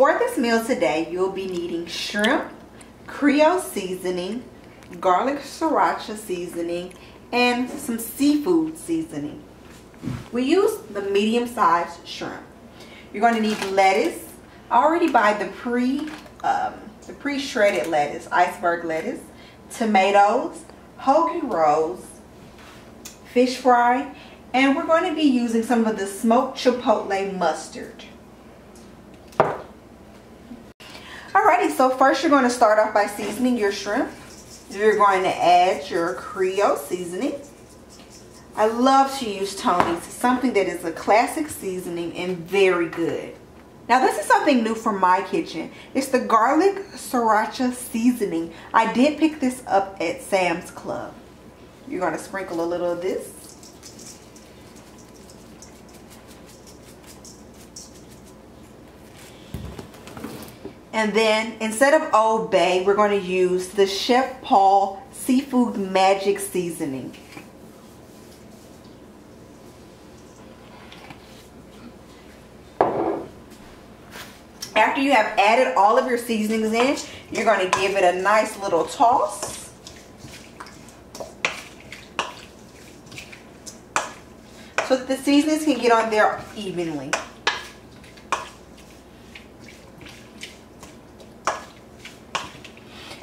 For this meal today, you'll be needing shrimp, Creole seasoning, garlic sriracha seasoning, and some seafood seasoning. We use the medium-sized shrimp. You're going to need lettuce. I already buy the pre um, the pre-shredded lettuce, iceberg lettuce, tomatoes, hoagie rolls, fish fry, and we're going to be using some of the smoked chipotle mustard. Alrighty, so first you're going to start off by seasoning your shrimp. You're going to add your Creole seasoning. I love to use Tony's. Something that is a classic seasoning and very good. Now this is something new from my kitchen. It's the garlic sriracha seasoning. I did pick this up at Sam's Club. You're going to sprinkle a little of this. And then instead of Old Bay, we're going to use the Chef Paul Seafood Magic Seasoning. After you have added all of your seasonings in, you're going to give it a nice little toss. So that the seasonings can get on there evenly.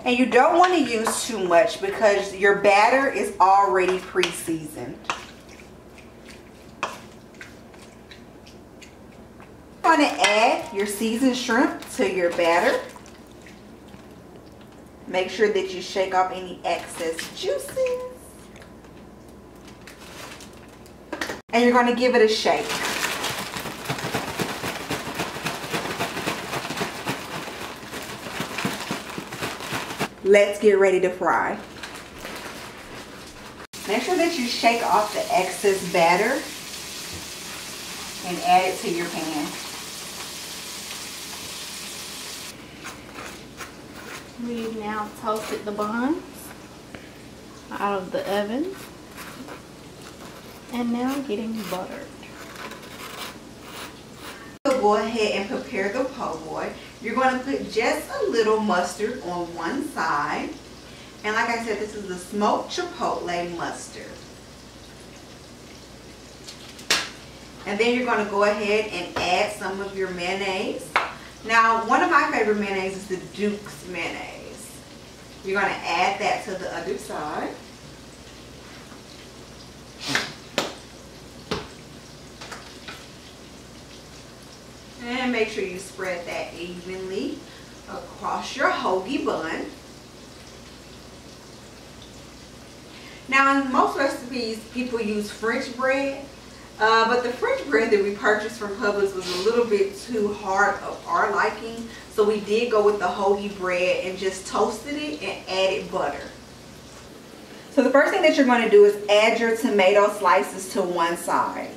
And you don't want to use too much because your batter is already pre-seasoned. You're going to add your seasoned shrimp to your batter. Make sure that you shake off any excess juices. And you're going to give it a shake. Let's get ready to fry. Make sure that you shake off the excess batter and add it to your pan. We've now toasted the buns out of the oven and now getting go ahead and prepare the po' boy. You're going to put just a little mustard on one side. And like I said, this is the smoked chipotle mustard. And then you're going to go ahead and add some of your mayonnaise. Now, one of my favorite mayonnaise is the Duke's mayonnaise. You're going to add that to the other side. And make sure you spread that evenly across your hoagie bun. Now in most recipes, people use French bread. Uh, but the French bread that we purchased from Publix was a little bit too hard of our liking. So we did go with the hoagie bread and just toasted it and added butter. So the first thing that you're going to do is add your tomato slices to one side.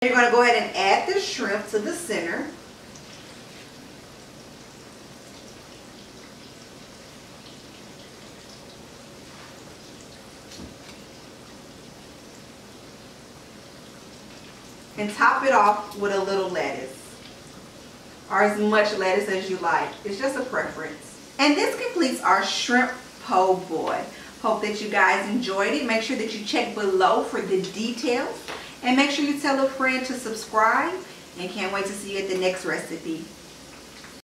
You're going to go ahead and add the shrimp to the center. And top it off with a little lettuce. Or as much lettuce as you like. It's just a preference. And this completes our shrimp po' boy. Hope that you guys enjoyed it. Make sure that you check below for the details. And make sure you tell a friend to subscribe. And can't wait to see you at the next recipe.